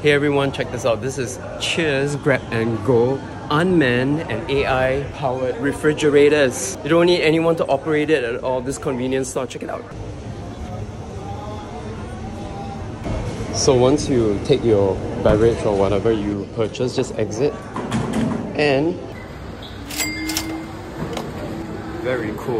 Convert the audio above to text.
Hey everyone, check this out. This is Cheers Grab and Go unmanned and AI powered refrigerators. You don't need anyone to operate it at all. This convenience store, check it out. So once you take your beverage or whatever you purchase, just exit and very cool.